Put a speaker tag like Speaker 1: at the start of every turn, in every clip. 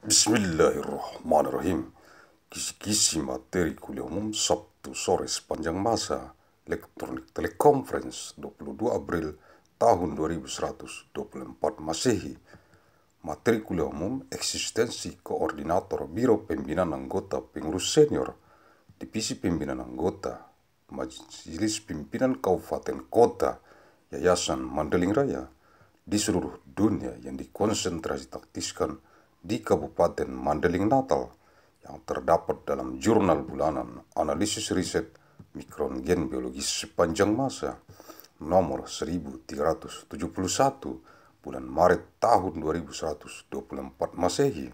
Speaker 1: Bismillahirrahmanirrahim. Kisi-kisi materi kuliah umum Sabtu sore sepanjang masa Elektronik Teleconference 22 April tahun 2124 Masehi. Materi kuliah umum eksistensi koordinator Biro Pembinaan Anggota Pengurus Senior, Divisi Pembinaan Anggota, Majelis Pimpinan Kabupaten Kota, Yayasan Mandeling Raya di seluruh dunia yang dikonsentrasi taktiskan di Kabupaten Mandeling Natal yang terdapat dalam jurnal bulanan analisis riset mikron gen biologis sepanjang masa nomor 1371 bulan Maret tahun 2124 Masehi.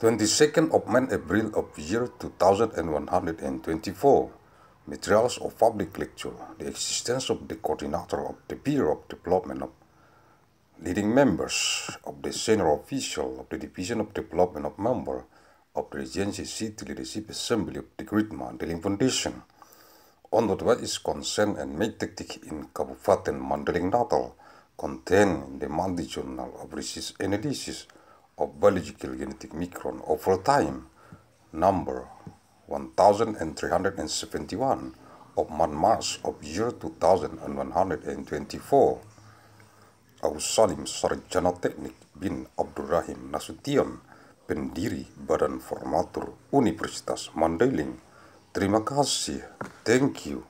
Speaker 1: 22nd of Man April of year 2124 Materials of Public Lecture The Existence of the Coordinator of the Bureau of Development of leading members of the senior official of the Division of Development of Member of the Regency City Leadership Assembly of the Great Mandeling Foundation. On what is concerned and made tactic in Kabupaten Mandeling Natal contained in the monthly journal of research analysis of biological genetic micron over time number 1371 of March of year 2124 Salim Sarjana Teknik bin Abdurrahim Nasution, pendiri Badan Formatur Universitas Mandailing. Terima kasih. Thank you.